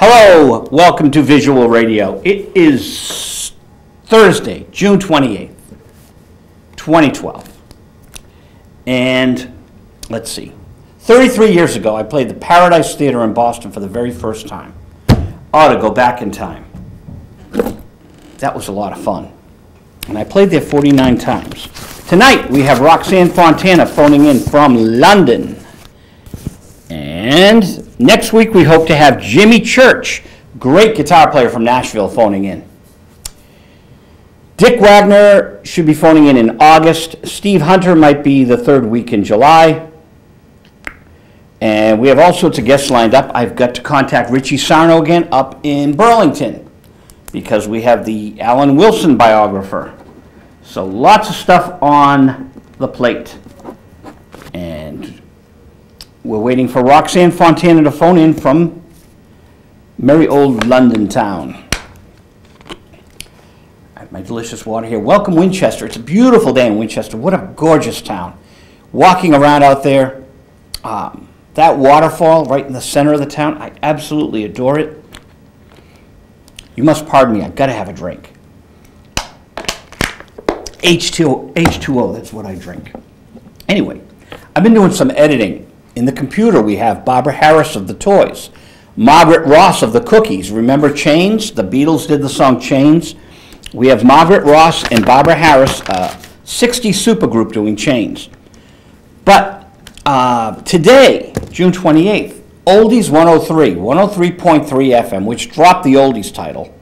Hello, welcome to Visual Radio. It is Thursday, June 28th, 2012. And let's see, 33 years ago, I played the Paradise Theater in Boston for the very first time. Ought to go back in time. That was a lot of fun. And I played there 49 times. Tonight, we have Roxanne Fontana phoning in from London. And next week, we hope to have Jimmy Church, great guitar player from Nashville, phoning in. Dick Wagner should be phoning in in August. Steve Hunter might be the third week in July. And we have all sorts of guests lined up. I've got to contact Richie Sarno again up in Burlington because we have the Alan Wilson biographer. So lots of stuff on the plate. And we're waiting for Roxanne Fontana to phone in from merry old London town. I have my delicious water here. Welcome, Winchester. It's a beautiful day in Winchester. What a gorgeous town. Walking around out there, um, that waterfall right in the center of the town, I absolutely adore it. You must pardon me, I've got to have a drink. H2O, H2O, that's what I drink. Anyway, I've been doing some editing. In the computer, we have Barbara Harris of the Toys, Margaret Ross of the Cookies. Remember Chains? The Beatles did the song Chains. We have Margaret Ross and Barbara Harris, uh, 60 supergroup doing Chains. But uh, today, June 28th, Oldies 103, 103.3 FM, which dropped the Oldies title.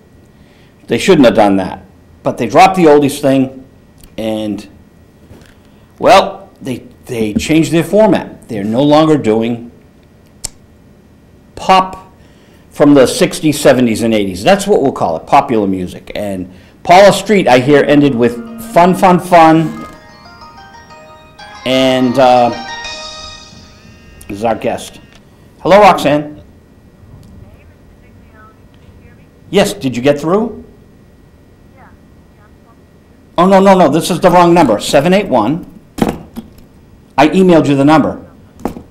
They shouldn't have done that. But they dropped the Oldies thing, and, well, they, they changed their format. They're no longer doing pop from the 60s, 70s, and 80s. That's what we'll call it, popular music. And Paula Street, I hear, ended with Fun, Fun, Fun. And uh, this is our guest. Hello, Roxanne. Yes, did you get through? Oh, no, no, no, this is the wrong number, 781. I emailed you the number.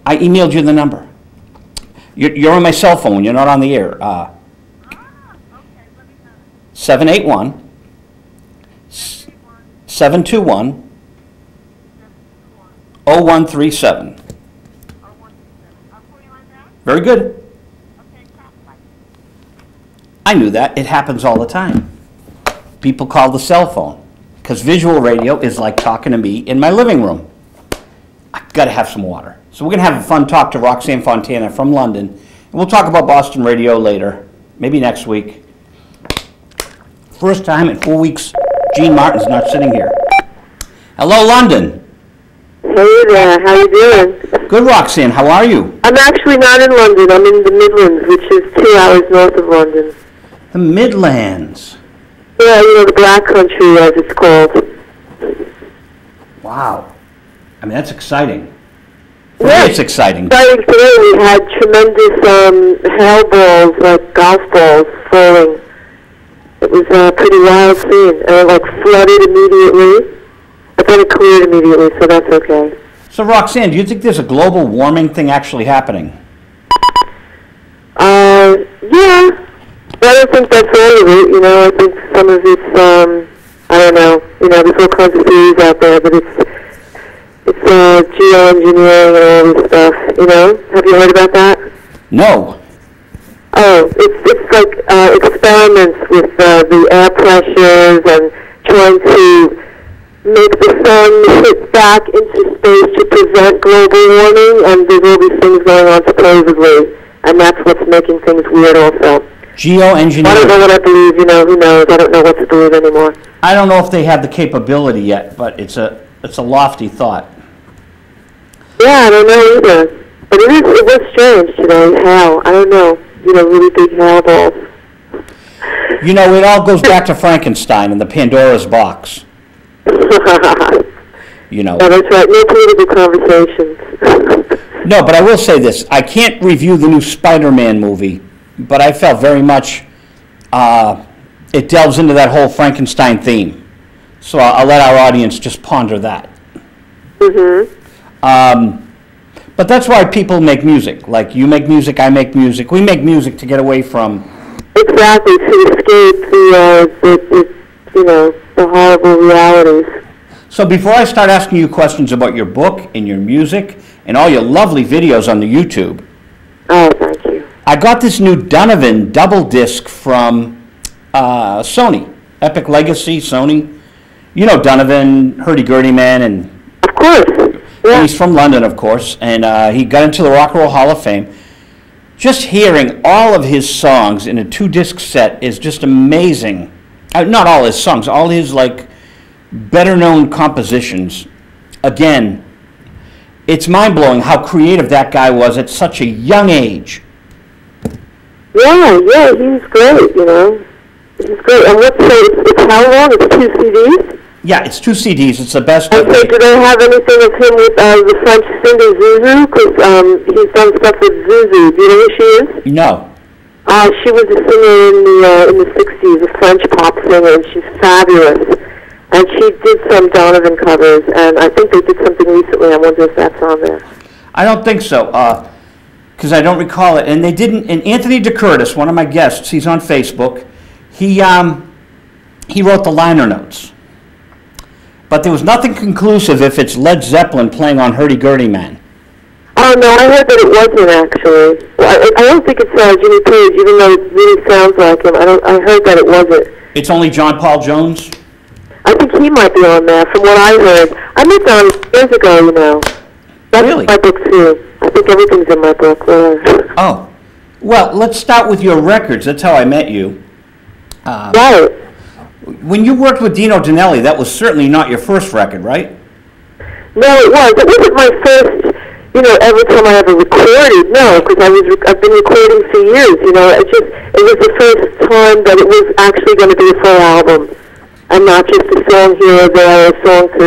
I emailed you the number. You're, you're on my cell phone, you're not on the air. Uh, 781 721 0137. Very good. I knew that. It happens all the time. People call the cell phone because visual radio is like talking to me in my living room. I've got to have some water. So we're going to have a fun talk to Roxanne Fontana from London. And we'll talk about Boston radio later, maybe next week. First time in four weeks, Gene Martin's not sitting here. Hello, London. Hey there, how are you doing? Good, Roxanne. How are you? I'm actually not in London. I'm in the Midlands, which is two hours north of London. The Midlands. Yeah, you know, the Black Country, as it's called. Wow. I mean, that's exciting. For Yeah. me, it's exciting. Starting today, we had tremendous um, hail balls, like golf balls, falling. It was a pretty wild scene. And it, like, flooded immediately. But then it cleared immediately, so that's okay. So, Roxanne, do you think there's a global warming thing actually happening? Uh, yeah. I don't think that's all of it, you know. I think some of it's, um, I don't know. You know, there's all kinds of theories out there, but it's, it's, uh, geoengineering and all this stuff, you know? Have you heard about that? No. Oh, it's, it's like, uh, experiments with, uh, the air pressures and trying to make the sun hit back into space to prevent global warming, and there's all these things going on supposedly, and that's what's making things weird also. Geoengineering. I don't know what I believe, you know, who knows? I don't know what to believe anymore. I don't know if they have the capability yet, but it's a it's a lofty thought. Yeah, I don't know either. But it is, it was strange today, how, I don't know, you know, really big balls. You know, it all goes back to Frankenstein and the Pandora's box. You know. that's right, no political conversations. No, but I will say this: I can't review the new Spider-Man movie, but I felt very much uh, it delves into that whole Frankenstein theme. So I'll, I'll let our audience just ponder that. hmm Um, But that's why people make music. Like you make music, I make music. We make music to get away from. Exactly, to escape the, uh, the, the, you know, the horrible realities. So before I start asking you questions about your book and your music and all your lovely videos on the YouTube, Oh, thank you. I got this new Donovan double disc from uh, Sony, Epic Legacy, Sony. You know Donovan, hurdy-gurdy man, and Of course. Yeah. he's from London, of course, and uh, he got into the Rock and Roll Hall of Fame. Just hearing all of his songs in a two-disc set is just amazing. Uh, not all his songs, all his like better-known compositions. Again, it's mind-blowing how creative that guy was at such a young age. Yeah, yeah, he's great, you know. He's great. And what's the, it's, it's how long? It's two CDs? Yeah, it's two CDs. It's the best. And so do they have anything of him with uh, the French singer Zouzou? Because um, he's done stuff with Zouzou. Do you know who she is? No. Uh, she was a singer in the uh, in the '60s, a French pop singer, and she's fabulous. And she did some Donovan covers, and I think they did something recently. I wonder if that's on there. I don't think so, because I don't recall it. And they didn't. And Anthony DeCurtis, one of my guests, he's on Facebook. He um, he wrote the liner notes, but there was nothing conclusive if it's Led Zeppelin playing on Hurdy Gurdy Man. Oh no, I heard that it wasn't actually. I, I don't think it's uh, Jimmy Page, even though it really sounds like him. I don't. I heard that it wasn't. It's only John Paul Jones. I think he might be on there, from what I heard. I met Don years ago, you know. That's Really? my book too. I think everything's in my book. Uh, Oh, well, let's start with your records. That's how I met you. Uh, right. When you worked with Dino Danelli, that was certainly not your first record, right? No, it was. It wasn't my first, you know, every time I ever recorded. No, because I was. I've been recording for years. You know, it just it was the first time that it was actually going to be a full album, and not just a song here or there, a song to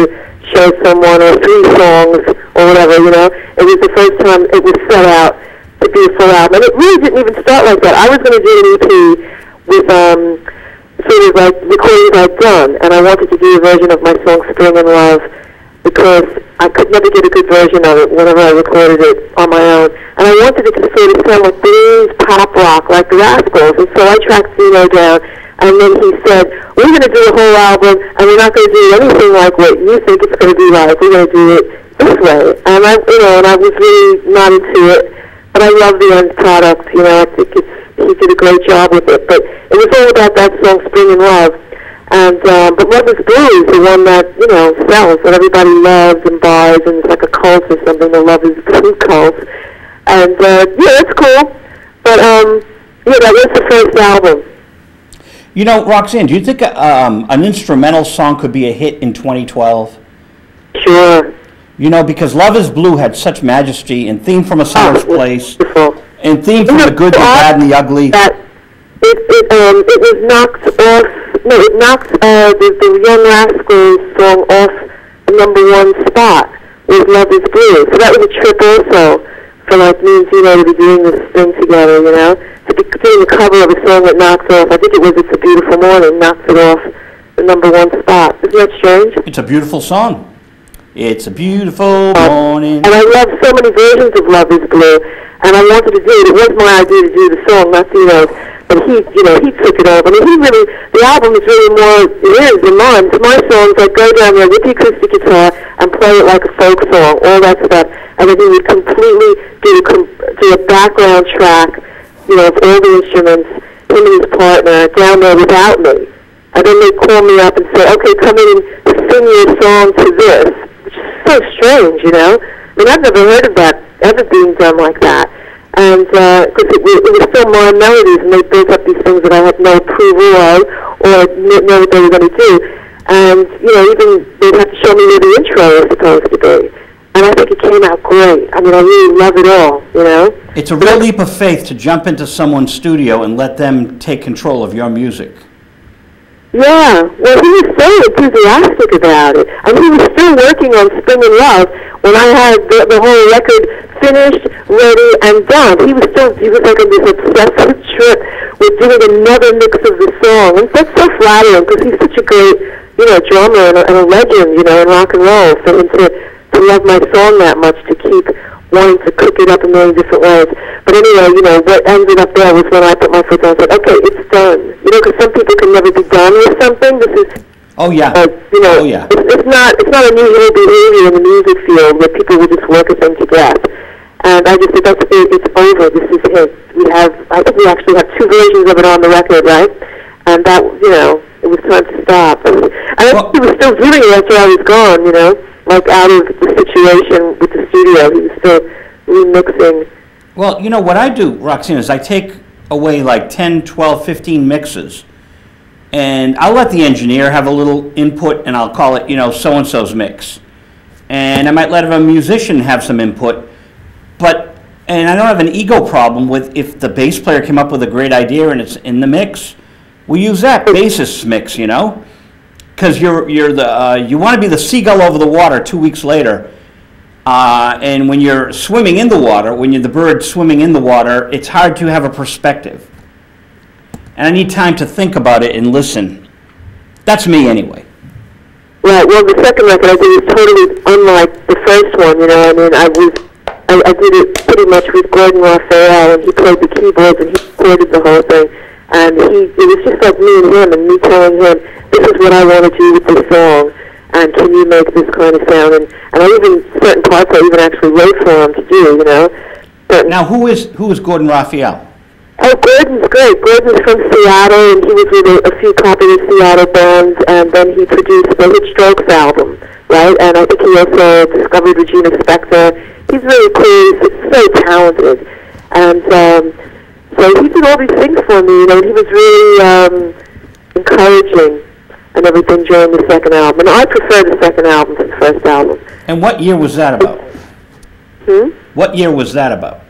show someone, or three songs or whatever. You know, it was the first time it was set out to be a full album, and it really didn't even start like that. I was going to do an EP with um sort of like recordings I'd done, and I wanted to do a version of my song "Spring in Love." because I could never get a good version of it whenever I recorded it on my own. And I wanted it to sort of sound like blues, pop rock, like the Rascals. And so I tracked Zeno down, and then he said, we're going to do a whole album, and we're not going to do anything like what you think it's going to be like. We're going to do it this way. And I, you know, and I was really not into it, but I love the end product. You know, I think it's, he did a great job with it. But it was all about that song, Spring in Love. And um, but Love is Blue is the one that you know sells that everybody loves and buys, and it's like a cult or something. The Love is Blue cult, and uh, yeah, it's cool. But um, yeah, that was the first album. You know, Roxanne, do you think um, an instrumental song could be a hit in 2012? Sure. You know, because Love is Blue had such majesty and Theme from a Summer's Place Beautiful. and Theme from the Good, the Bad, and the Ugly. That it it um it was knocked off. No, it knocked uh, the the Young Rascals song off the number one spot with Love Is Blue. So that was a trip also for like me and Zeno to be doing this thing together. You know, to be doing a cover of a song that knocks off. I think it was It's a Beautiful Morning knocks it off the number one spot. Isn't that strange? It's a beautiful song. It's a beautiful morning. And I love so many versions of Love is Blue. And I wanted to do it. It was my idea to do the song, not Zeno's. But he, you know, he took it over. I mean, he really, the album is really more, it is than mine. It's my songs. I'd go down there with the acoustic guitar and play it like a folk song, all that stuff. And then he would completely do com- do a background track, you know, of all the instruments, him and his partner, down there without me. And then they'd call me up and say, okay, come in and sing your song to this so strange, you know. I mean, I've never heard of that ever being done like that. And uh, because it, was- it was still my melodies, and they built up these things that I had no approval of or didn't know what they were going to do. And you know, even they'd have to show me where the intro was supposed to be. And I think it came out great. I mean, I really love it all, you know. It's a real leap of faith to jump into someone's studio and let them take control of your music. Yeah, well, he was so enthusiastic about it, and he was still working on Spring in Love when I had the, the whole record finished, ready, and done. He was still, he was like on this obsessive trip with doing another mix of the song, and that's so flattering because he's such a great, you know, drummer and a, and a legend, you know, in rock and roll. Him to to love my song that much, to keep wanting to cook it up a million different ways. But anyway, you know, what ended up there was when I put my foot down and said, okay, it's done. You know, because some people can never be done with something. This is Oh, yeah. uh, you know, Oh, yeah. it's, it's not it's not unusual behavior in the music field where people will just work a thing to death. And I just said that's it. It's over. This is it. We have I think we actually have two versions of it on the record, right? And that you know it was time to stop. And I Well- think he was still doing it after I was gone. You know, like out of the situation with the studio, he was still remixing. Well, you know, what I do, Roxanne, is I take away like 10, 12, 15 mixes, and I'll let the engineer have a little input, and I'll call it, you know, so-and-so's mix. And I might let a musician have some input, but, and I don't have an ego problem with if the bass player came up with a great idea and it's in the mix, we use that bassist mix, you know? Because you're, you're the, uh, you want to be the seagull over the water two weeks later, uh, and when you're swimming in the water, when you're the bird swimming in the water, it's hard to have a perspective. And I need time to think about it and listen. That's me anyway. Right. Well, the second record I did was totally unlike the first one. You know, I mean, I was I, I did it pretty much with Gordon Raphael, and he played the keyboards and he recorded the whole thing. And he it was just like me and him, and me telling him, "This is what I want to do with this song." And can you make this kind of sound? And, and I even certain parts I even actually wrote for him to do. You know. Certain Now, who is who is Gordon Raphael? Oh, Gordon's great. Gordon's from Seattle, and he was with a, a few popular Seattle bands, and then he produced the Hit Strokes album, right? And I think he also discovered Regina Spektor. He's really cool. He's so talented. And um, so he did all these things for me, you know, and he was really um, encouraging and everything during the second album. And I prefer the second album to the first album. And what year was that about? Hmm? What year was that about?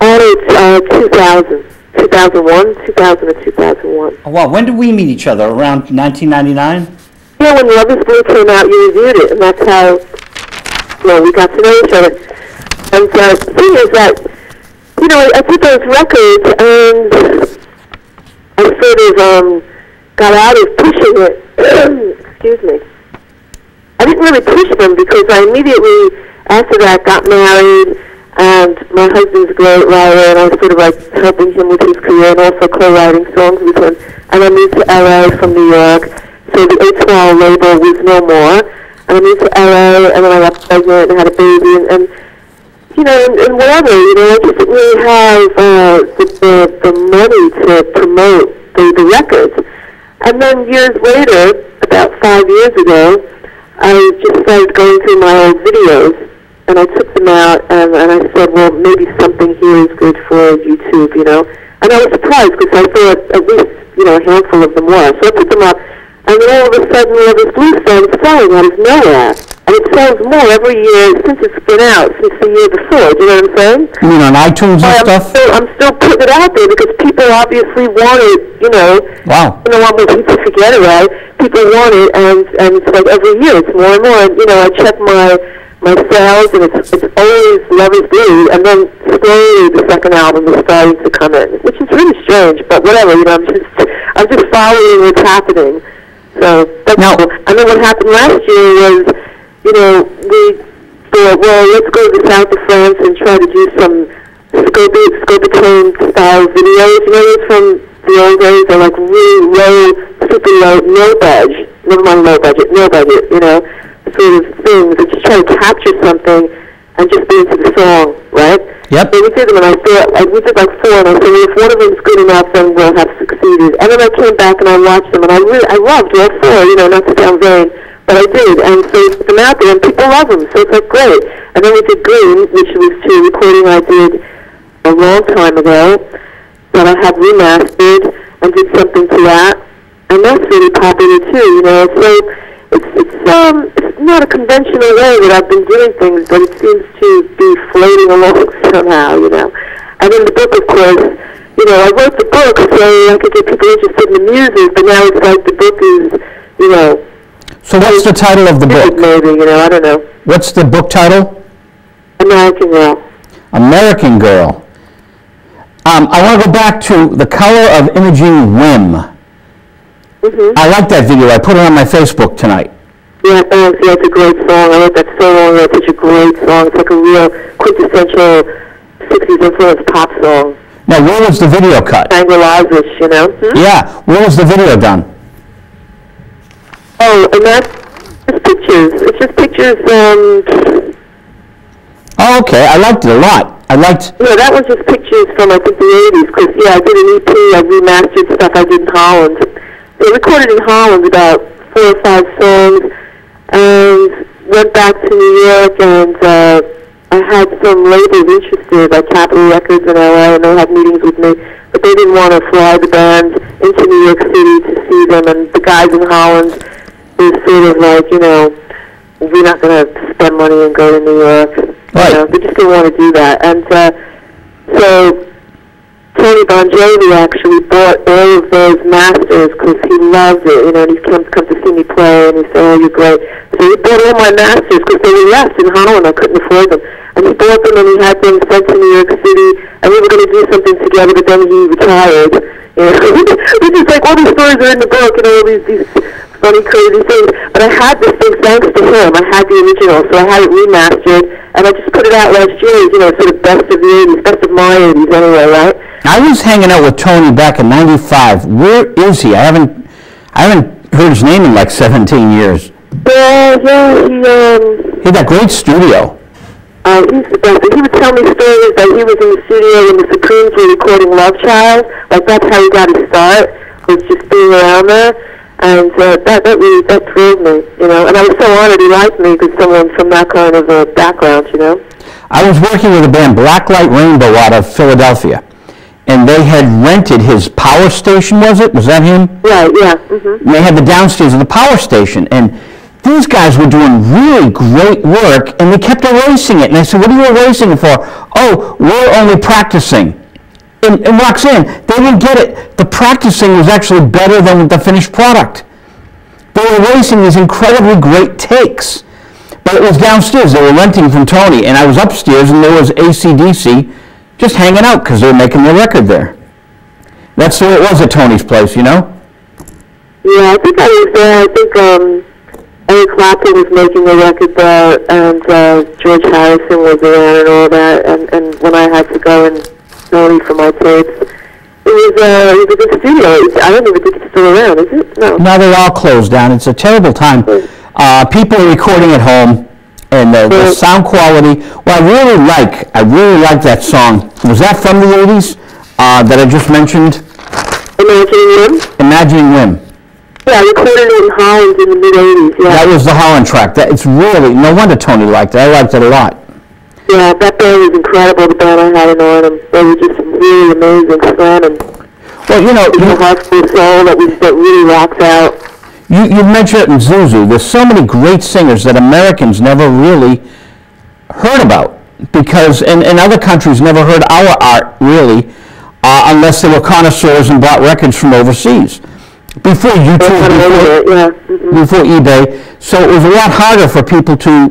Oh, it's uh, 2000. 2001, 2000 or 2001. Oh, wow, when did we meet each other? Around 1999? Yeah, when Love is Blue came out, you reviewed it, and that's how, you know, we got to know each other. And uh, the thing is that, you know, I, I did those records, and I sort of um, got out of pushing it. Excuse me. I didn't really push them because I immediately, after that, got married, and my husband's a great writer, and I was sort of like helping him with his career and also co-writing songs with him. And I moved to LA from New York, so the A12 label was no more. And I moved to LA, and then I got pregnant and had a baby, and, and you know, and, and whatever, you know, I just didn't really have uh, the, the, the money to promote the, the records. And then years later, about five years ago, I just started going through my old videos, and I took them out, and, and I said, well, maybe something here is good for YouTube, you know. And I was surprised because I thought at least, you know, a handful of them were. So I put them up, and then all of a sudden, all this blue started selling out of nowhere. And it sells more every year since it's been out, since the year before. Do you know what I'm saying? You mean on iTunes and I'm stuff? still, I'm still putting it out there because people obviously want it, you know. Wow. You know, I'm with people forget it, right? People want it, and and it's like every year it's more and more. And, you know, I check my my sales, and it's it's always Love Is Blue, and then slowly the second album is starting to come in, which is really strange. But whatever, you know, I'm just I'm just following what's happening. So that's Now- cool. And then what happened last year was, you know, we thought, well, let's go to the south of France and try to do some Scope Scopitone style videos. You know, those from the old days. They're like really low, super low, no budge. Never mind low budget, no budget. You know, sort of things. And just try to capture something and just be into the song, right? Yep. So we did them, and I thought, like, we did like four, and I said, well, if one of them's good enough, then we'll have succeeded. And then I came back and I watched them, and I really, I loved all four, you know, not to sound vain, but I did. And so put them out there, and people love them, so it's like great. And then we did Green, which was to a recording I did a long time ago, that I had remastered and did something to that, and that's really popular too, you know. So it's it's um it's not a conventional way that I've been doing things, but it seems to be floating along somehow, you know. And then the book, of course, you know, I wrote the book so I could get people interested in the music, but now it's like the book is, you know, So what's the title of the book? maybe, you know, I don't know, What's the book title? American Girl. American Girl. Um, I want to go back to The Color of Imogene Whim. Mm-hmm. I like that video. I put it on my Facebook tonight. Yeah, thanks. Yeah, it's a great song. I wrote that so long ago. It's such a great song. It's like a real quintessential 60s influenced pop song. Now, where was the video cut? Shangri-La's-ish, you know? Hmm? Yeah, where was the video done? Oh, and that's just pictures. It's just pictures, um, Oh, okay, I liked it a lot. I liked, no, that was just pictures from, I think, the 80s, because, yeah, I did an EP, I remastered stuff I did in Holland. They recorded in Holland about four or five songs, and went back to New York, and, uh, I had some labels interested, like Capitol Records in LA, and they had meetings with me, but they didn't want to fly the band into New York City to see them, and the guys in Holland is sort of like, you know, we're not going to spend money and go to New York. Right. You know, they just didn't want to do that. And uh, so Tony Bongiovi actually bought all of those masters because he loves it. You know, and he's come, come to see me play, and he said, oh, you're great. So he bought all my masters because they were left in Holland. I couldn't afford them. And he bought them, and he had them sent to New York City, and we were going to do something together, but then he retired. You know, which is like all these stories are in the book, and all these, these funny, crazy things. But I had this thing thanks to him. I had the original, so I had it remastered, and I just put it out last year. You know, sort of best of the '80s, best of my '80s, anyway, right? I was hanging out with Tony back in '95. Where is he? I haven't, I haven't heard his name in like 17 years. Yeah, yeah, he um, He had that great studio. uh, he's the best. And he would tell me stories that he was in the studio when the Supremes were recording Love Child. Like that's how he got his start, was just being around there. And uh, that that really that thrilled me, you know. And I was so honored he liked me because someone from that kind of a background, you know. I was working with a band, Blacklight Rainbow, out of Philadelphia, and they had rented his power station. Was it? Was that him? Right? Yeah. hmm And they had the downstairs of the power station, and these guys were doing really great work, and they kept erasing it. And I said, "What are you erasing it for?" Oh, we're only practicing. And, and Roxanne, they didn't get it. The practicing was actually better than the finished product. They were erasing these incredibly great takes. But it was downstairs. They were renting from Tony, and I was upstairs, and there was ACDC just hanging out because they were making their record there. That's the way it was at Tony's place, you know? Yeah, I think I was there. I think um, Eric Clapton was making a record there, and uh, George Harrison was around and all that. And, and when I had to go and Sony for my tapes, it was uh, it was a good studio. It's, I don't even think it's still around, is it? No. Now they're all closed down. It's a terrible time. Uh, people are recording at home, and the, the sound quality. Well, I really like. I really like that song. Was that from the '80s uh, that I just mentioned? Imagining Him? Imagining Whim. Yeah, I recorded it in Holland in the mid '80s. Yeah. That was the Holland track. That it's really no wonder Tony liked it. I liked it a lot. Yeah, that band was incredible. The band I had in Arnhem, they were just really amazing, slamming. Well, you know, The you, hardcore soul that was that really rocks out. you, you mentioned it in Zouzou. There's so many great singers that Americans never really heard about because, and, and other countries never heard our art really, uh, unless they were connoisseurs and bought records from overseas. Before YouTube, before, yeah. mhm. before eBay, so it was a lot harder for people to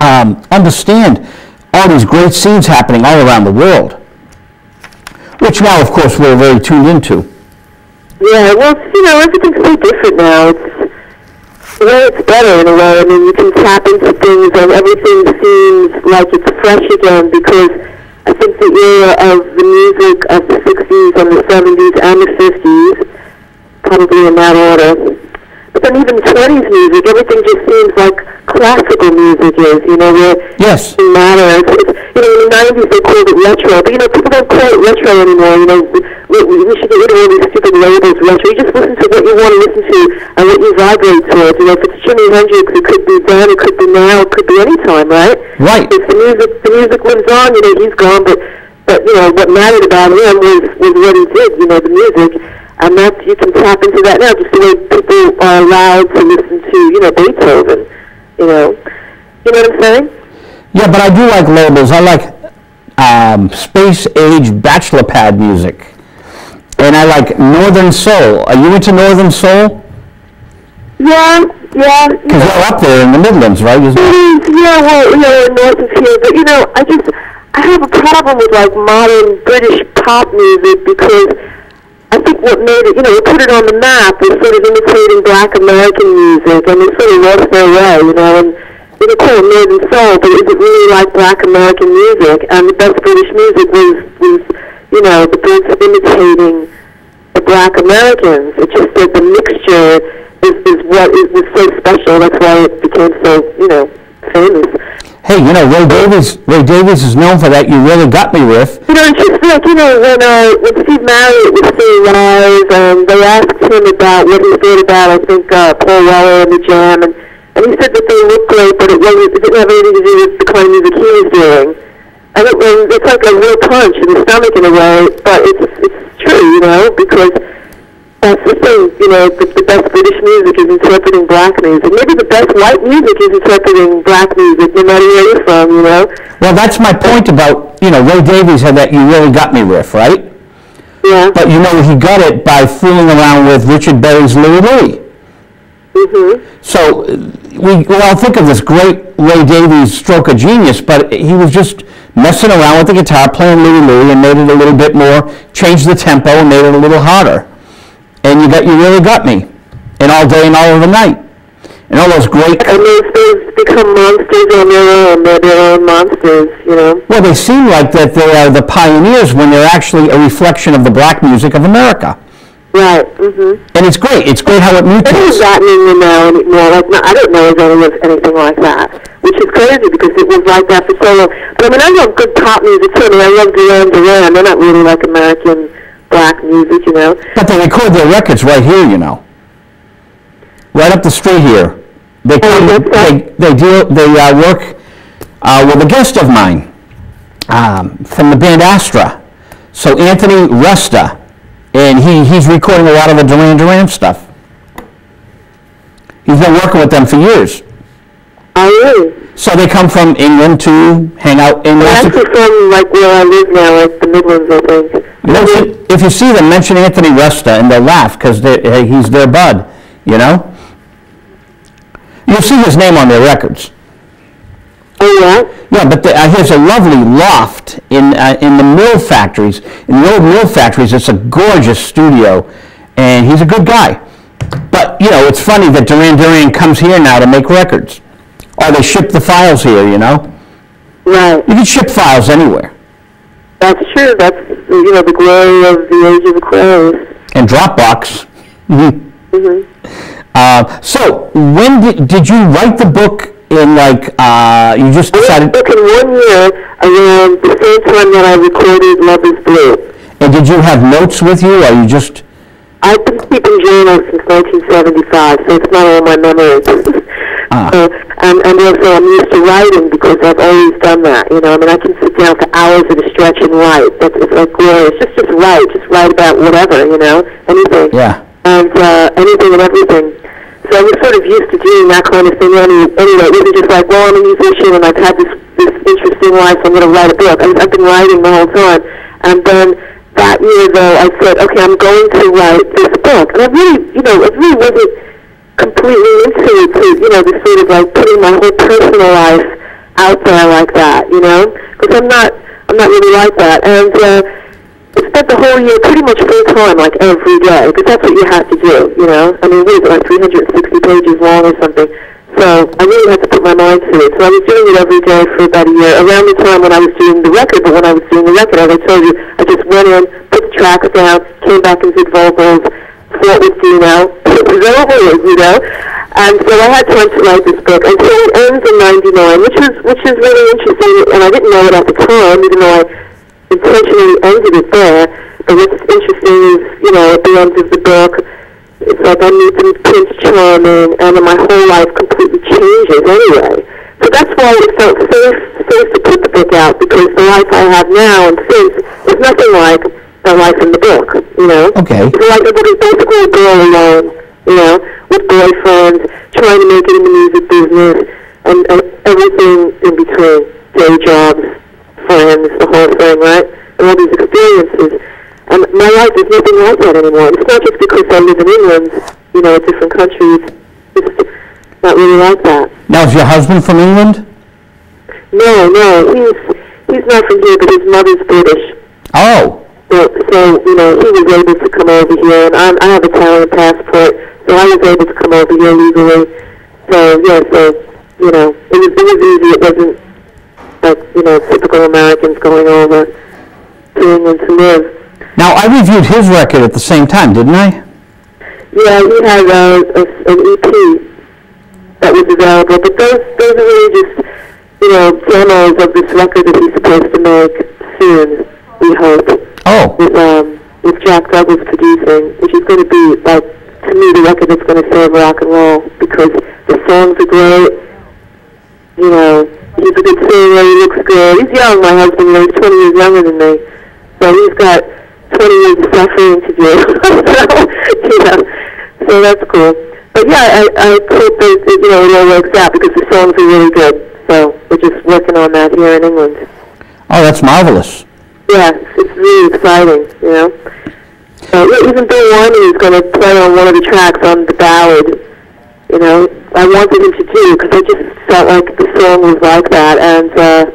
um, understand all these great scenes happening all around the world, which now, of course, we're very tuned into. Yeah, well, you know, everything's so different now. It's, well, it's better in a way. I mean, you can tap into things and everything seems like it's fresh again because I think the era of the music of the 60s and the 70s and the 50s, probably in that order, but then even 20s music, everything just seems like classical music is, you know, where Yes. doesn't matter. It's, it's, you know, in the 90s they called it retro, but you know, people don't call it retro anymore. You know, we, we, we should get rid of all these stupid labels, retro. You just listen to what you want to listen to and what you vibrate towards. You know, if it's Jimi Hendrix, it could be then, it could be now, it could be any time, right? Right. If the music, the music lives on, you know, he's gone, but, but you know, what mattered about him was, was what he did, you know, the music. And that, you can tap into that now, just the way people are allowed to listen to, you know, Beethoven, you know. You know what I'm saying? Yeah, but I do like labels. I like um, space age bachelor pad music. And I like Northern Soul. Are you into Northern Soul? Yeah, yeah. you Because know, you're up there in the Midlands, right? Isn't it? it is, yeah, well, you know, North is here, but you know, I just, I have a problem with like modern British pop music because I think what made it, you know, what put it on the map was sort of imitating black American music and it sort of lost their way, you know, and you know, call it Northern Soul, but it really like Black American music? And the best British music was, was you know, the Brits imitating the Black Americans. It just that the mixture is, is what is, was so special. That's why it became so, you know, famous. Hey, you know, Ray Davies, Ray Davies is known for that You Really Got Me riff. You know, it's just like, you know, when, uh, when Steve Marriott was still alive, um, they asked him about what he thought about, I think, uh, Paul Weller and the Jam, and, and he said that they looked great, but it, wasn't, it didn't have anything to do with the kind of music he was doing. And it, and it's like a real punch in the stomach in a way, but it's, it's true, you know, because that's the thing, you know, the, the best British music is interpreting black music. Maybe the best white music is interpreting black music, no matter where you're from, you know? Well, that's my point about, you know, Ray Davies had that You Really Got Me riff, right? Yeah. But you know, he got it by fooling around with Richard Berry's Louie Louie. hmm So we, we all think of this great Ray Davies stroke of genius, but he was just messing around with the guitar, playing Louie Louie, and made it a little bit more, changed the tempo and made it a little harder. And you got You Really Got Me, and All Day and All of the Night. And all those great, And those, those become monsters on their own. They're their own monsters, you know? well, they seem like that they are the pioneers when they're actually a reflection of the black music of America. Right. hmm And it's great. It's great how it It isn't mutates. that new now anymore. Like, no, I don't know of any of anything like that, which is crazy because it was like that for so long. But I mean, I love good pop music too. I mean, I love Duran Duran. They're not really like American black music, you know? But they record their records right here, you know. Right up the street here. They come, what's they, they deal, they uh, work uh, with a guest of mine um, from the band Astra. So Anthony Resta, and he, he's recording a lot of the Duran Duran stuff. He's been working with them for years. I really. So they come from England to hang out in I'm actually from like where I live now, like the Midlands, I think. Mention, if you see them, mention Anthony Resta, and they'll laugh because he's their bud, you know? You'll see his name on their records. Oh yeah. Yeah, but the, uh, he has a lovely loft in, uh, in the mill factories. In the old mill factories, it's a gorgeous studio, and he's a good guy. But, you know, it's funny that Duran Duran comes here now to make records. Or they ship the files here, you know? Right. You can ship files anywhere. That's true. That's you know the glory of the age of Aquarius. And Dropbox. Mhm. hmm Uh, so, when did, did you write the book in like, uh, you just I wrote decided, a book in one year around the same time that I recorded Love Is Blue. and did you have notes with you, or you just, I've been keeping journals since 1975, so it's not all my memories. Ah. so, and, and also I'm used to writing because I've always done that. You know, I mean, I can sit down for hours at a stretch and write. That's it's like glorious. Just just write, just write about whatever. You know, anything. yeah. and uh, anything and everything. So I was sort of used to doing that kind of thing any, anyway. It wasn't just like, well, I'm a musician and I've had this, this interesting life, so I'm going to write a book. I, I've been writing the whole time. And then that year, though, I said, okay, I'm going to write this book. And I really, you know, I really wasn't completely into to, you know, this sort of like putting my whole personal life out there like that, you know? Because I'm not, I'm not really like that. And, uh, I spent the whole year pretty much full time, like every day, because that's what you have to do, you know? I mean, what is it, like 360 pages long or something? So I really had to put my mind to it. So I was doing it every day for about a year, around the time when I was doing the record, but when I was doing the record, as I told you, I just went in, put the tracks down, came back and did vocals, fought with Dino, it was over you know? And so I had time to write this book until it ends in 99, which is, which is really interesting, and I didn't know it at the time, even though I intentionally ended it there. But what's interesting is, you know, at the end of the book, it's like I meet Prince Charming, and then my whole life completely changes anyway. So that's why it felt safe, safe to put the book out, because the life I have now and since is nothing like the life in the book, you know? Okay. It's like it was basically a girl alone, you know, with boyfriends, trying to make it in the music business, and, and everything in between, day jobs, friends, the whole thing, right? And all these experiences. And my life is nothing like that anymore. It's not just because I live in England, you know, a different country. It's, it's not really like that. Now, is your husband from England? No, no, he's he's not from here, but his mother's British. Oh, So, so you know, he was able to come over here, and I'm, I have a Italian passport, so I was able to come over here legally. So yeah, so you know, it was, it was easy. It wasn't like, you know, typical Americans going over to England to live. Now, I reviewed his record at the same time, didn't I? Yeah, he had uh, a, an EP that was available, but those, those are really just, you know, demos of this record that he's supposed to make soon, we hope. Oh, with um with Jack Douglas producing, which is going to be like to me the record that's going to save rock and roll because the songs are great. You know, he's a good singer. He looks good. He's young. My husband, he's 20 years younger than me, so he's got 20 years of suffering to do. so you know, so that's cool. But yeah, I I hope that you know it all works out because the songs are really good. So we're just working on that here in England. oh, that's marvelous. Yeah, it's really exciting, you know. Uh, yeah, even Bill Wyman is going to play on one of the tracks on the ballad. You know, I wanted him to do because I just felt like the song was like that, and uh,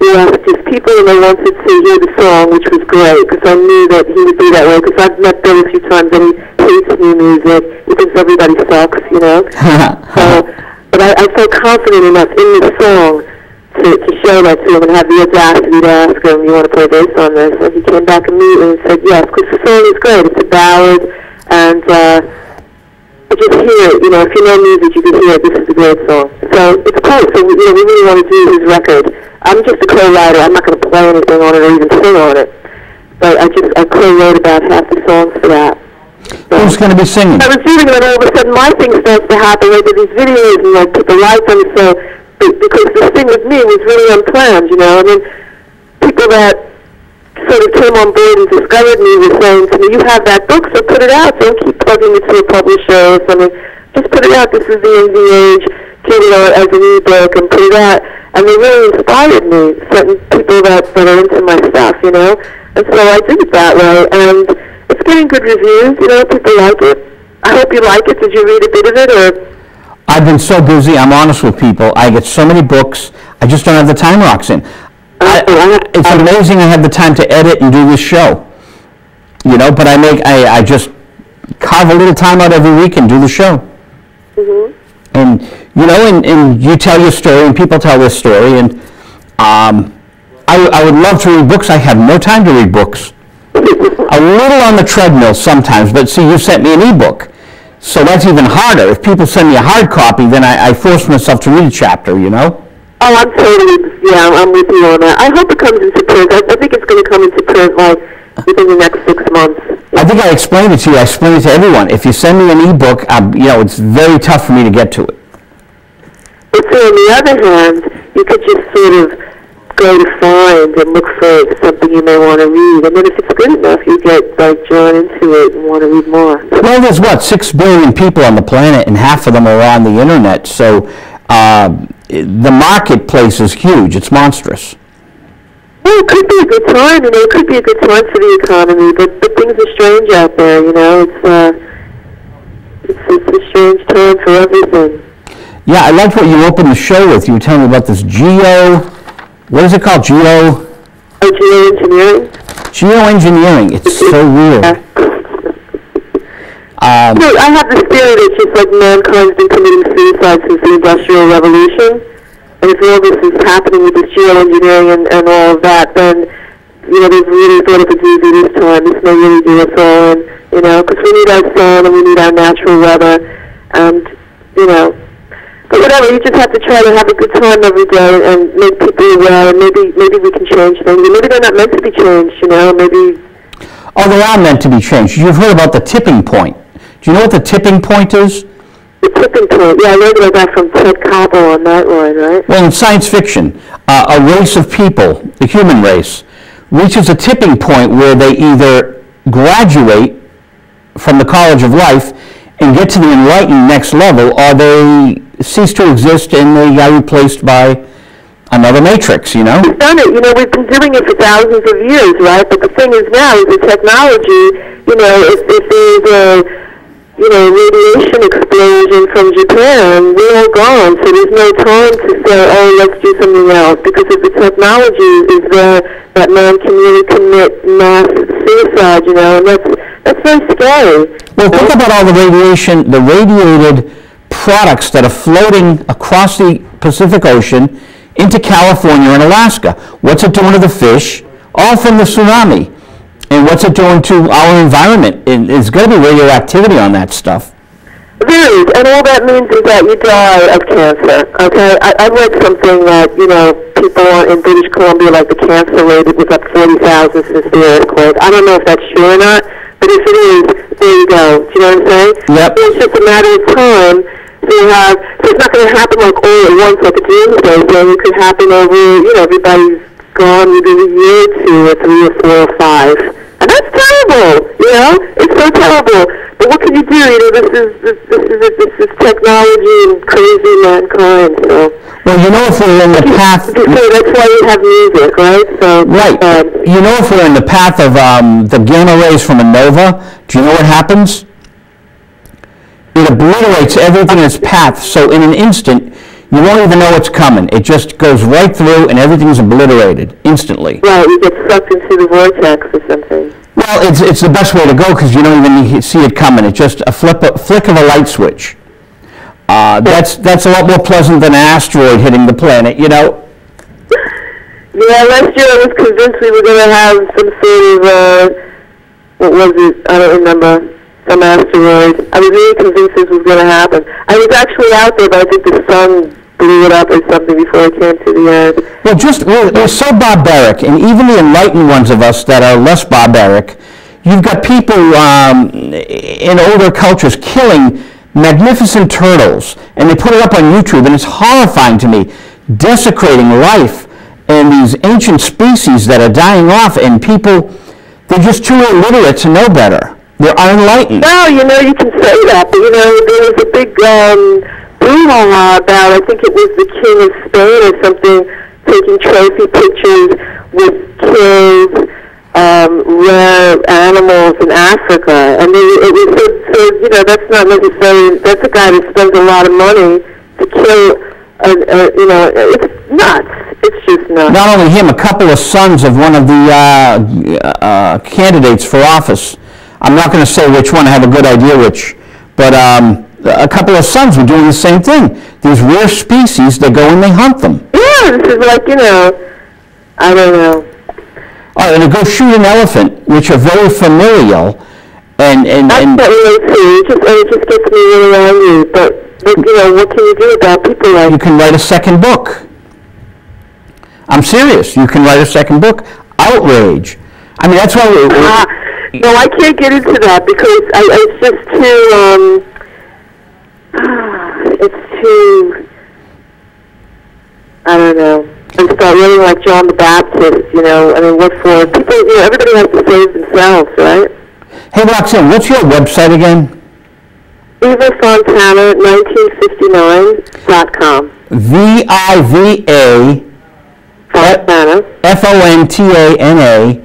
we asked just people and they wanted to hear the song, which was great because I knew that he would be that way. Because I've met Bill a few times and he hates new music. He thinks everybody sucks, you know. So, but I, I felt confident enough in the song to, to show that to him and have the audacity to ask him, you want to play bass on this? And he came back immediately and said, yes, because the song is great. It's a ballad, and uh, you just hear it. You know, if you know music, you can hear it. This is a great song. So it's cool. So, you know, we really want to do his record. I'm just a co-writer. I'm not going to play anything on it or even sing on it. But I just, I co-wrote about half the songs for that. So- Who's going to be singing? I was reading and all of a sudden my thing starts to happen. I did these videos and like put the lights on so because this thing with me was really unplanned, you know. I mean, people that sort of came on board and discovered me were saying to me, "You have that book, so put it out. Don't keep plugging it to a publisher or something. Just put it out. This is the end of the age. Out as an ebook and put it out." And they really inspired me. Certain people that that are into my stuff, you know. And so I did it that way, and it's getting good reviews. You know, people like it. I hope you like it. Did you read a bit of it, or? I've been so busy, I'm honest with people. I get so many books, I just don't have the time, Roxanne. I, it's amazing I have the time to edit and do this show. You know, but I make, I, I just carve a little time out every week and do the show. Mhm. And, you know, and, and you tell your story and people tell their story and, um, I, I would love to read books. I have no time to read books. A little on the treadmill sometimes, but see, you sent me an ebook. So that's even harder. If people send me a hard copy, then I, I force myself to read a chapter, you know? Oh, I'm totally, yeah, I'm with you on that. I hope it comes into print. I, I think it's going to come into print like within the next six months. I think I explained it to you. I explained it to everyone. If you send me an ebook, um, you know, it's very tough for me to get to it. But so on the other hand, you could just sort of go to find and look for something you may want to read, and then if it's good enough, you get like drawn into it and want to read more. Well, there's what, six billion people on the planet, and half of them are on the internet. So uh, the marketplace is huge. It's monstrous. Well, it could be a good time, you know, it could be a good time for the economy, but, but things are strange out there, you know, it's, uh, it's, it's a strange time for everything. Yeah, I liked what you opened the show with. You were telling me about this geo, what is it called? Geo, Oh, geoengineering? geoengineering. It's so weird. Um, No, I have this theory that just like mankind's been committing suicide since the Industrial Revolution, and if all this is happening with this geoengineering and, and all of that, then, you know, they've really thought it could do this time. This may really do us all in, you know, because we need our sun and we need our natural weather, and, you know, whatever, you just have to try to have a good time every day and make people aware, and maybe, maybe we can change things. Maybe they're not meant to be changed, you know, maybe oh, they are meant to be changed. You've heard about the tipping point. Do you know what the tipping point is? the tipping point. Yeah, I learned about that from Ted Koppel on that one, right? Well, in science fiction, uh, a race of people, the human race, reaches a tipping point where they either graduate from the college of life and get to the enlightened next level, or they cease to exist and they are replaced by another matrix, you know? We've done it. You know, we've been doing it for thousands of years, right? But the thing is now is the technology. You know, if, if there's a you know radiation explosion from Japan, we're all gone. So there's no time to say, oh, let's do something else, because if the technology is there, that man can really commit mass suicide. You know, and that's that's very scary. Well, think about all the radiation, the radiated products that are floating across the Pacific Ocean into California and Alaska. What's it doing to the fish? All from the tsunami. And what's it doing to our environment? And There's going to be radioactivity on that stuff. Is, and all that means is that you die of cancer. Okay, I, I read something that you know people in British Columbia, like the cancer rate, it was up forty thousand since the earthquake. I don't know if that's true or not, but if it is, there you know what I'm saying? Yep. It's just a matter of time. So have, so it's not going to happen like all at once, like a doomsday thing. It could happen over, you know, everybody's gone within a year or two, or three or four or five. And that's terrible, you know? It's so terrible. But what can you do? You know, this is this, this is this is technology and crazy mankind. So, Well, you know if we're in the path... so that's why you have music, right? So, Right. Um, You know if we're in the path of um, the gamma rays from a nova, do you know what happens? It obliterates everything in its path, so in an instant, you won't even know what's coming. It just goes right through and everything's obliterated instantly. right, you get sucked into the vortex or something. Well, it's, it's the best way to go because you don't even see it coming. It's just a flip, a flick of a light switch. Uh, that's, that's a lot more pleasant than an asteroid hitting the planet, you know? Yeah, last year I was convinced we were going to have some sort of, uh, what was it? I don't remember. Some asteroid. I was really convinced this was going to happen. I was actually out there, but I think the sun blew it up or something before it came to the earth. Well, just we're, we're so barbaric, and even the enlightened ones of us that are less barbaric, you've got people um, in older cultures killing magnificent turtles, and they put it up on YouTube, and it's horrifying to me, desecrating life and these ancient species that are dying off, and people, they're just too illiterate to know better. They're unenlightened. Well, you know, you can say that, but you know, there was a big um, brouhaha about. I think it was the king of Spain or something taking trophy pictures with killed um, rare animals in Africa, and they, it was so, so. You know, that's not necessarily. That's a guy that spends a lot of money to kill. A, a, you know, it's nuts. It's just nuts. not only him, a couple of sons of one of the uh, uh, candidates for office. I'm not going to say which one. I have a good idea which, but um, a couple of sons were doing the same thing. These rare species, they go and they hunt them. Yeah, this is like you know, I don't know. Oh, and they go shoot an elephant, which are very familial, and and, That's and not really true. It just, it just gets me really angry. But, but, you know, what can you do about people like... you can write a second book. I'm serious. You can write a second book. Outrage. I mean, that's why we, we- Ah, no, I can't get into that because I, it's just too, um, it's too, I don't know. I start reading like John the Baptist, you know, I mean, what for? People, you know, everybody has to save themselves, right? Hey, Roxanne, what's your website again? Viva Fontana, 1959.com. V I V A Fontana, F O N T A N A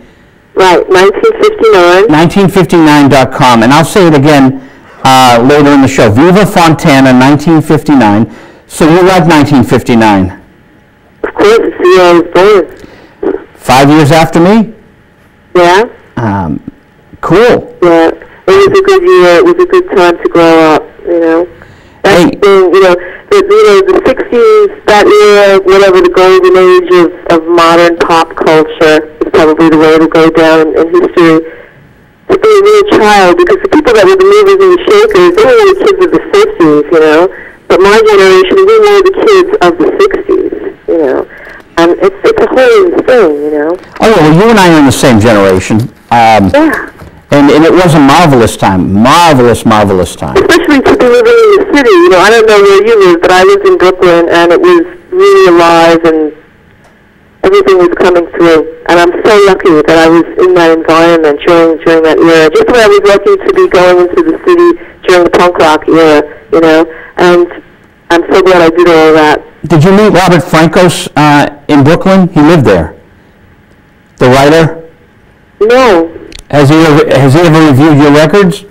right, 1959. 1959.com, and I'll say it again uh, later in the show. Viva Fontana, 1959. So you like 1959? Of course, it's the year I was born. Five years after me? Yeah? Um, cool. Yeah, it was a good year. It was a good time to grow up. You know, that's Hey. You know, the you know the '60s, that era, whatever the golden age of, of modern pop culture is probably the way to go down in history. To be a child, because the people that were the movers and the shakers, they were the kids of the '50s. You know, but my generation, we were the kids of the '60s. You know, and it's it's a whole thing. You know. Oh, yeah, well, you and I are in the same generation. Um, Yeah. and, and it was a marvelous time. Marvelous, marvelous time. especially to be living in the city. You know, I don't know where you live, but I lived in Brooklyn, and it was really alive, and everything was coming through. And I'm so lucky that I was in that environment during during that era. Just way I was lucky to be going into the city during the punk rock era. You know, and I'm so glad I did all that. Did you meet Robert Francos uh, in Brooklyn? He lived there. The writer? No, Has he ever, has he ever reviewed your records?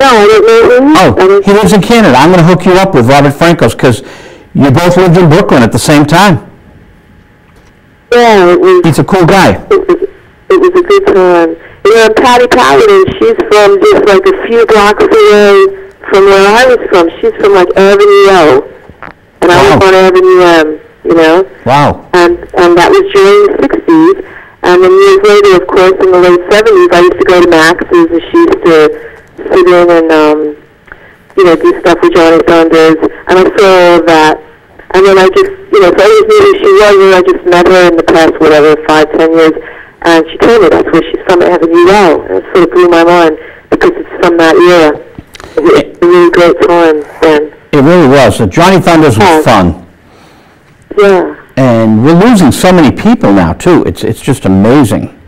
no, I didn't know him. Oh, he lives in Canada. I'm going to hook you up with Robert Francos because you both lived in Brooklyn at the same time. Yeah, it was. He's a cool guy. it was it was a good time. You know, Patti Palladin, she's from just like a few blocks away from where I was from. She's from like Avenue O, and I was on Avenue M. You know, Wow. and and that was during the '60s. And then years later, of course, in the late '70s, I used to go to Max's, and she used to sit in and um, you know do stuff with Johnny Thunders, and I saw all of that. And then I just, you know, so I always knew who she was, and I just met her in the past, whatever, five, ten years, and she told me that's where she's from, Avenue O, and it sort of blew my mind because it's from that era. It was a really great time then. It really was. The Johnny Thunders Yeah. was fun. Yeah. And we're losing so many people now, too. It's, it's just amazing.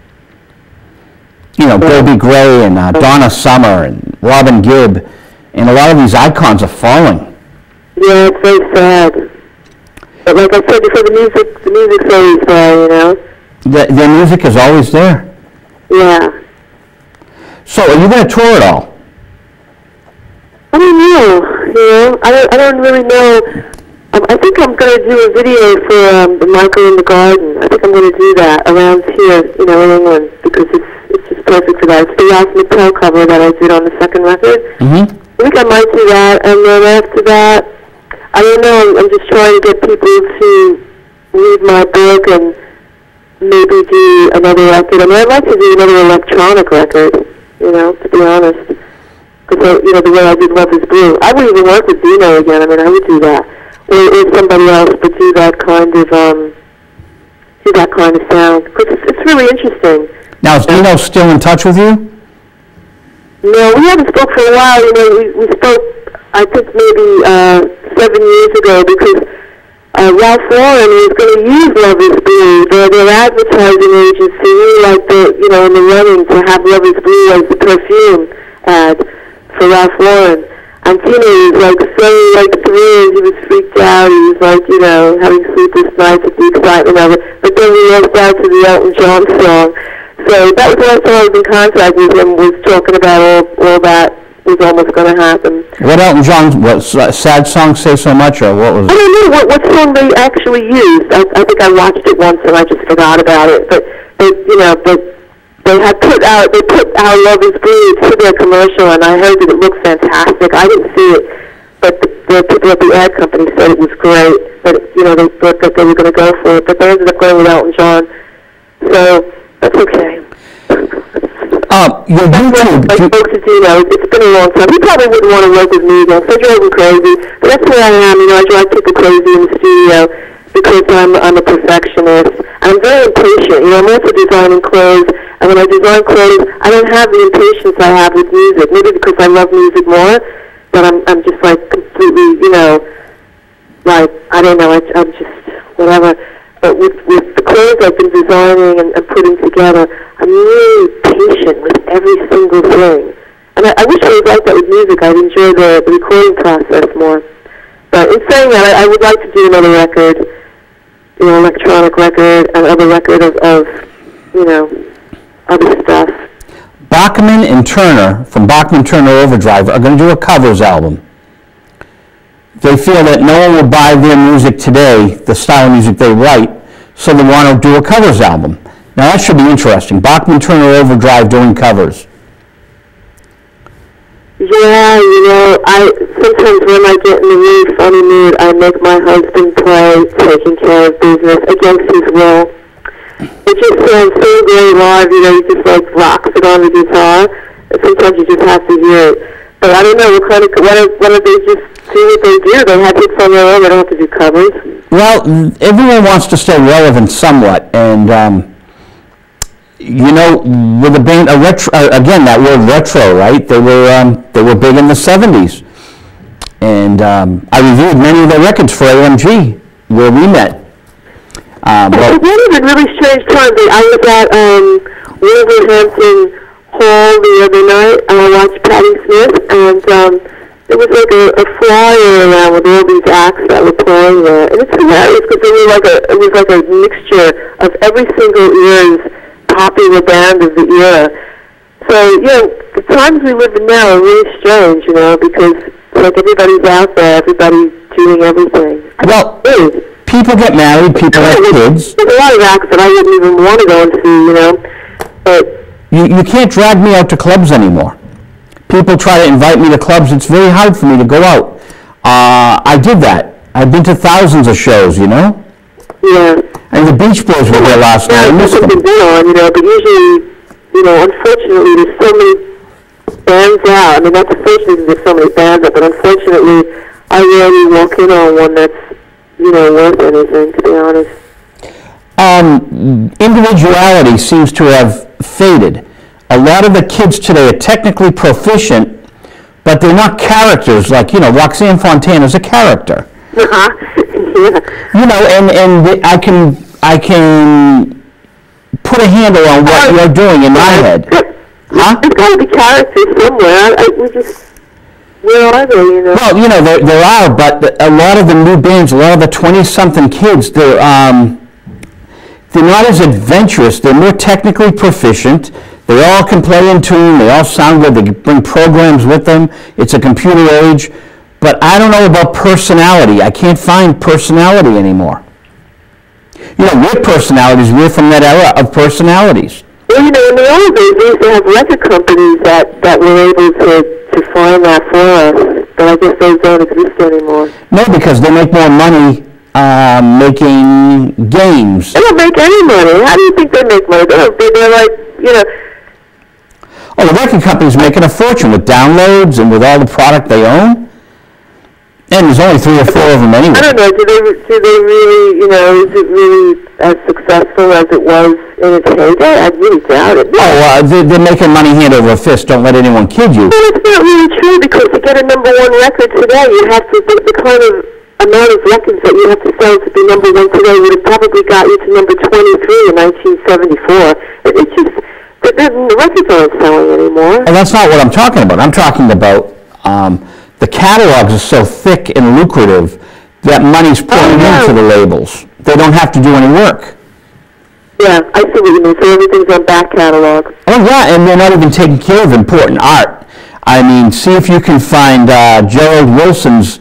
You know, Dobie Gray and uh, Donna Summer and Robin Gibb, and a lot of these icons are falling. Yeah, it's very sad. But like I said before, the music, the music's always there, you know. The, their music is always there. Yeah. So, are you going to tour at all? I don't know. You know, I don't. I don't really know. Um, I think I'm going to do a video for um, the Michael in the Garden. I think I'm going to do that around here, you know, in England, because it's it's just perfect for that. It's the Ralph McTell cover that I did on the second record. Mm-hmm. I think I might do that, and then after that, I don't know. I'm, just trying to get people to read my book and maybe do another record. I mean, I'd like to do another electronic record. You know, to be honest, because you know the way I did Love Is Blue. I would even work with Dino again. I mean, I would do that, or, or somebody else, but do that kind of um, do that kind of sound because it's, it's really interesting. Now, is Dino still in touch with you? No, we haven't spoke for a while. You know, we, we spoke, I think maybe uh, seven years ago because uh, Ralph Lauren was going to use Love Is Blue. Their, their advertising agency like the, you know, in the running to have Love Is Blue as the perfume ad for Ralph Lauren. And Dino was like so like thrilled. He was freaked out. He was like, you know, having sleepless nights with the excitement of it. But then we went out to the Elton John song. So that was the last time I was in contact with him, was talking about all, all that was almost going to happen. What Elton John, what sad song say so much, or what was I don't know what, what song they actually used. I, I think I watched it once and I just forgot about it. But, they, you know, but they had put out, they put Our Love Is Blue to their commercial and I heard that it looked fantastic. I didn't see it, but the, the people at the ad company said it was great. But, you know, they thought that they were going to go for it. But they ended up going with Elton John. So, that's okay. Uh, your YouTube, I do you- spoke to Dino. It's been a long time. He probably wouldn't want to work with me I drive him crazy. But that's where I am. You know, I drive people crazy in the studio because I'm I'm a perfectionist. I'm very impatient. You know, I'm also designing clothes. And when I design clothes, I don't have the impatience I have with music. Maybe because I love music more. But I'm I'm just like completely, you know, like I don't know. I, I'm just whatever. But with with the clothes I've been designing and, and putting together, I'm really patient with every single thing. And I, I wish I was like that with music. I'd enjoy the, the recording process more. But in saying that, I, I would like to do another record, you know, electronic record, another record of, of you know, other stuff. Bachman and Turner from Bachman Turner Overdrive are going to do a covers album. They feel that no one will buy their music today, the style of music they write, so they want to do a covers album. Now that should be interesting. Bachman Turner Overdrive doing covers. Yeah, you know, I sometimes when I get in a really funny mood, I make my husband play taking care of business against his will. It just sounds so great live, you know, he just like rocks it on the guitar. Sometimes you just have to hear it. But I don't know what kind of don't, why don't they just see what they do? They have hits on their own. They don't have to do covers. Well, everyone wants to stay relevant somewhat, and um, you know, with a band, a retro, uh, again, that word retro, right? They were um, they were big in the '70s, and um, I reviewed many of their records for AMG, where we met. Um, It but, was a really strange time. They- I was at um, Wolverhampton Hall the other night, and I watched Patti Smith, and um, there was like a, a flyer around with all these acts that were playing there, and it's hilarious because it was like a it was like a mixture of every single era's popular band of the era. So you know, the times we live in now are really strange, you know, because like everybody's out there, everybody's doing everything. well, Hey, people get married, people have kids. there's a lot of acts that I wouldn't even want to go and see, you know. But You, you can't drag me out to clubs anymore. people try to invite me to clubs, it's very hard for me to go out. Uh, I did that. I've been to thousands of shows, you know? Yeah. And the Beach Boys were there last night. I Yeah, missed them. been on, you know, but usually, you know, unfortunately, there's so many bands out. I mean, that's unfortunately there's so many bands out, but unfortunately, I rarely walk in on one that's, you know, worth anything, to be honest. um, individuality seems to have faded. A lot of the kids today are technically proficient, but they're not characters like, you know, Roxanne Fontana is a character. Uh-huh. yeah. You know, and, and I can, I can put a handle on what you're doing in my head. Huh? There's got to be characters somewhere. I, we just, where are they, you know? Well, you know, there, there are, but a lot of the new bands, a lot of the 20-something kids, they're, um, they're not as adventurous. They're more technically proficient. They all can play in tune. They all sound good. They bring programs with them. It's a computer age. But I don't know about personality. I can't find personality anymore. You know, we're personalities. We're from that era of personalities. Well, you know, in the old days, we used to have record companies that, that were able to, to find that for us, but I guess those don't exist anymore. No, because they make more money uh, making games. They don't make any money. How do you think they make money? They don't, they, they're like, you know, Oh, the record company's making a fortune with downloads and with all the product they own. And there's only three or four of them anyway. I don't know. Do they do they really, you know, is it really as successful as it was in its heyday? I really doubt it. Oh, uh, they're, they're making money hand over fist. Don't let anyone kid you. Well, it's not really true because to get a number one record today, you have to the kind of amount of records that you have to sell to be number one today would have probably got you to number 23 in 1974. It, it's just the, the, records aren't selling anymore. And that's not what I'm talking about. I'm talking about um, the catalogs are so thick and lucrative that money's pouring yeah. into the labels. They don't have to do any work. Yeah, I see what you mean. So everything's on back catalog. Oh yeah, and they're not even taking care of important art. I mean, see if you can find uh, Gerald Wilson's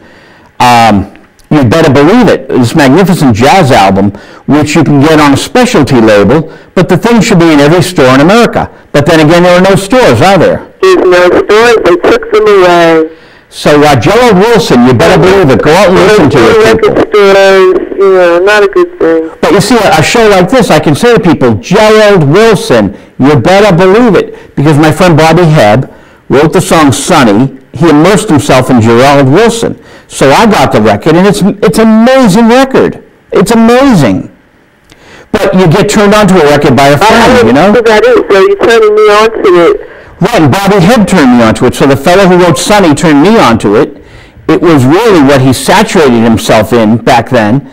um, You Better Believe It, this magnificent jazz album, which you can get on a specialty label, but the thing should be in every store in America. But then again, there are no stores, are there? There's no stores. They took them away. So uh, Gerald Wilson, You Better Believe It, go out and listen to it, record stores, you know, not a good thing. But you see, a show like this, I can say to people, Gerald Wilson, you better believe it. Because my friend Bobby Hebb wrote the song Sunny. He immersed himself in Gerald Wilson. So I got the record, and it's it's amazing record. It's amazing. But you get turned on to a record by a friend, you know that is, so you're turning me on to it. Right, and Bobby Hebb turned me onto it. So the fellow who wrote Sunny turned me onto it. It was really what he saturated himself in back then.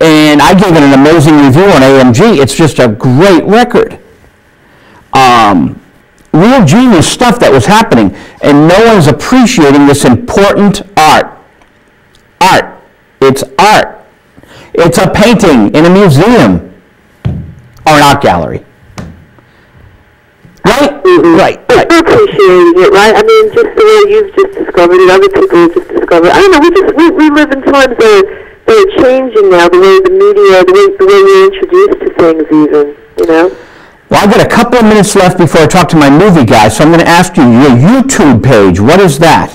And I gave it an amazing review on AMG. It's just a great record. Um, real genius stuff that was happening. And no one's appreciating this important art. Art. It's art. It's a painting in a museum or an art gallery. Right? Mm-hmm. Right. But right. we're appreciating it, right? I mean, just the way you've just discovered it, other people have just discovered it. I don't know, we just, we, we live in times that are, that are changing now, the way the media, the way, the way we're introduced to things even, you know? Well, I've got a couple of minutes left before I talk to my movie guy, so I'm going to ask you your YouTube page. What is that?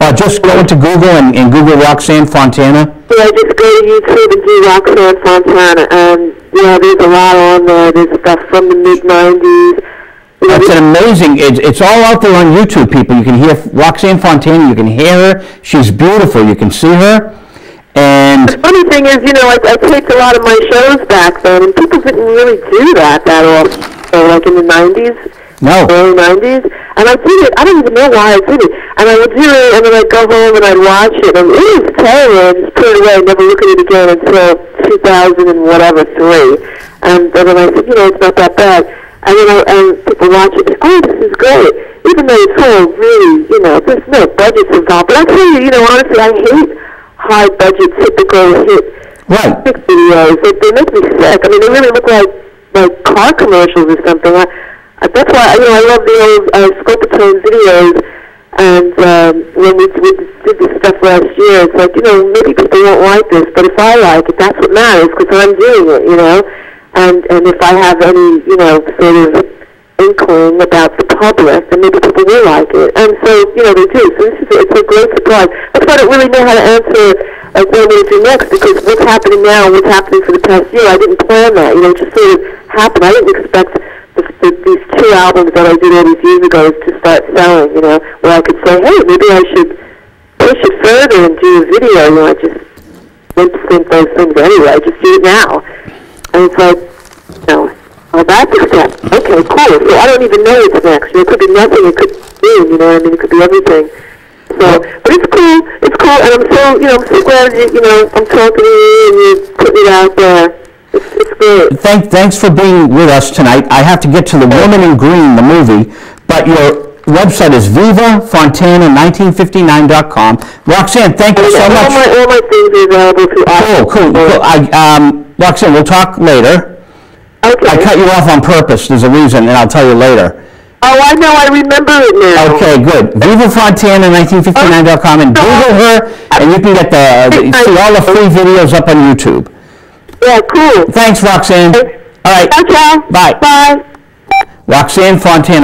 Or just go into Google and, and Google Roxanne Fontana. Yeah, just go to YouTube and do Roxanne Fontana, and, you know, there's a lot on there. There's stuff from the mid-90s. That's an amazing, it's, it's all out there on YouTube, people. You can hear Roxanne Fontana, you can hear her. She's beautiful, you can see her. And, funny thing is, you know, I, I taped a lot of my shows back then, and people didn't really do that that often. So, like in the 90s, no, early 90s, and I did it. I don't even know why I did it. And I would do it, and then I'd go home and I'd watch it, and it was terrible. and just put it away, never look at it again until 2000 and whatever, three. And, and then I said, you know, it's not that bad. And then I, and people watch it, and, oh, this is great. Even though it's all really, you know, there's no budgets involved. But I tell you, you know, honestly, I hate high budget, typical hit right. music videos. They, they make me sick. I mean, they really look like like car commercials or something. I, I, that's why you know I love the old uh, Scopitone videos. And um, when we, we did this stuff last year, it's like you know maybe people won't like this, but if I like it, that's what matters because I'm doing it. You know, and and if I have any you know sort of inkling about the public, then maybe people will like it. And so, you know, they do. So this is a, it's a great surprise. That's why I don't really know how to answer like what I'm going to do next because what's happening now, and what's happening for the past year, I didn't plan that. You know, it just sort of happened. I didn't expect the, the, these two albums that I did all these years ago to start selling. You know, where I could say, hey, maybe I should push it further and do a video. You know, I just to think those things anyway. I just do it now. And it's like, you know, oh, that's a step. Okay, cool. So I don't even know what's next. You know, it could be nothing. It could be, you know what I mean? It could be everything. So, but it's cool. It's cool. And I'm so, you know, I'm so glad that, you know, I'm talking to you and you're putting it out there. It's, it's great. Thank, thanks for being with us tonight. I have to get to The Woman in Green, the movie, but your website is vivafontana1959.com. Roxanne, thank you so all much. my, all my things are available through Cool, cool, cool. I, um, Roxanne, we'll talk later. Okay. I cut you off on purpose, there's a reason, and I'll tell you later. Oh, I know. I remember it now. Okay, good. Viva Fontana, 1959.com, and Google oh. her, and you can get the, the- see all the free videos up on YouTube. Yeah, cool. Thanks, Roxanne. All right, ciao. Bye. Bye. Roxanne Fontana.